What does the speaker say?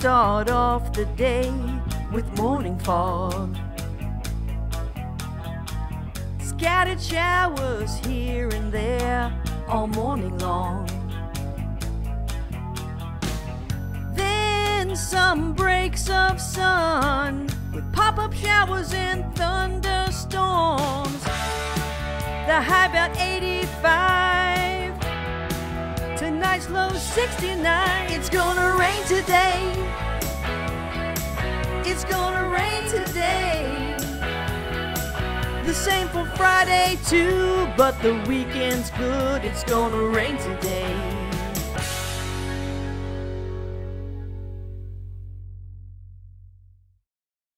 start off the day with morning fog. Scattered showers here and there all morning long. Then some breaks of sun with pop up showers and thunderstorms. The high about 85. Low 69. It's gonna rain today. It's gonna rain today. The same for Friday too, but the weekend's good. It's gonna rain today.